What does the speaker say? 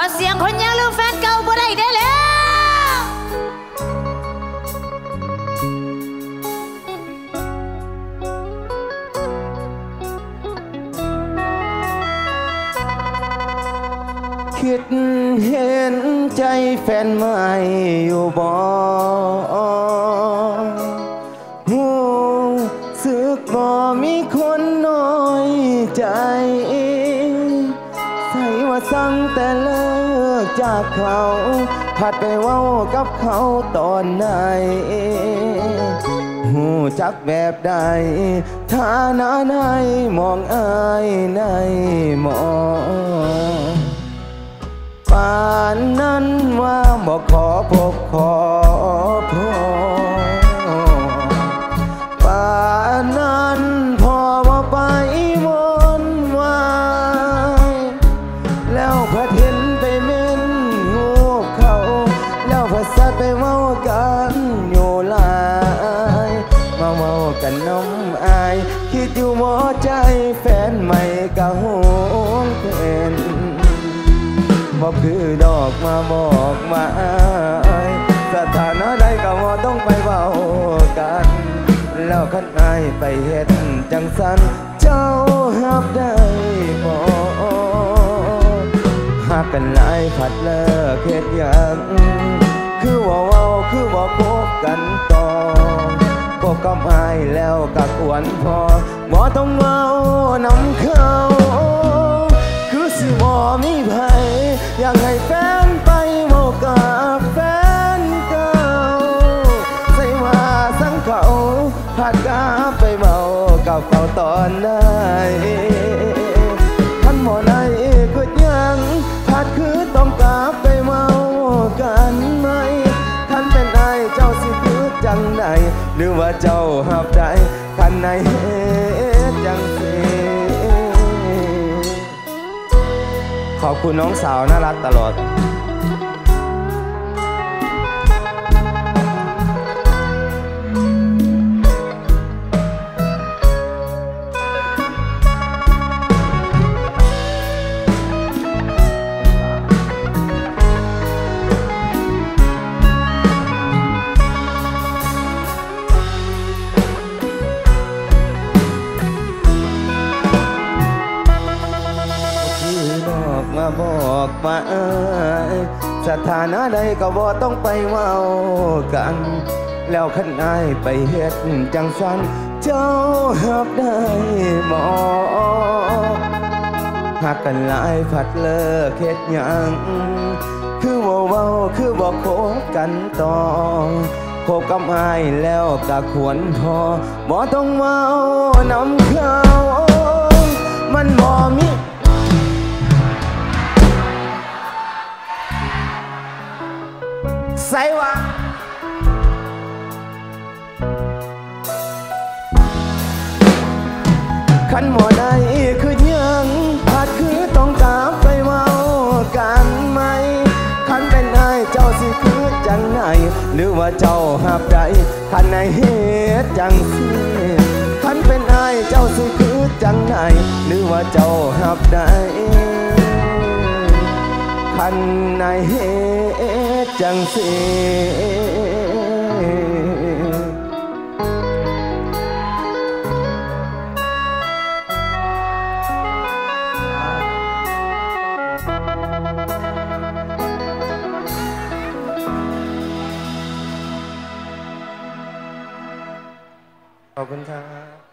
อเสียงคนยังลืมแฟนเก่าบ่ได้ได้แล้ว คิดเห็นใจแฟนใหม่อยู่บ่หูสึกบ่มีคน จากเขา ผัดไปเว้ากับเขาตอนไหนหูจักแบบใดฐานะไหนมองอายในมองป่านนั้นว่าบอกขอพบขอ กันน้ำอาย คิดอยู่หมอใจแฟนใหม่กะหวงเป็นบอกคือดอกมาบอกมาอายสถานะใดก็บ่ต้องไปเบากัน แล้วคันอายไปเฮ็ดจังสันเจ้าหับได้บ่หากกันหลายผัดเลิกเฮ็ดหยังคือว่าเว้าคือว่าพบกันต่อ ก็กับอายแล้วก็ควนพอบ่ต้องเมานำเขาคือสิบ่มีไผอยากให้แฟนไปเมกับแฟนเก่าใส่ว่าสังเขาผัดกาไปเมากับเขาตอนไหน หรือว่าเจ้าหับใดท่านไหนจังสีขอบคุณน้องสาวน่ารักตลอด สถานะใดก็บ่ต้องไปเมากัน แล้วขันอายไปเฮ็ดจังสันเจ้าหับได้บ่หากกันหลายผัดเลิกเฮ็ดหยังคือบ่เว้าคือบ่คบกันต่อคบกับอายแล้วก็ควรพอบ่ต้องเว้านำเขา ขันหมอใดคือยังอาจคือต้องกลับไปเมากันไหมขันเป็นไอายเจ้าสิคือจังไหนหรือว่าเจ้าหับใดขันไหนเหตุจังสิขันเป็นไอายเจ้าสิคือจังไหนหรือว่าเจ้าหับใดคันในเหตุจังสิ ขอบคุณครับ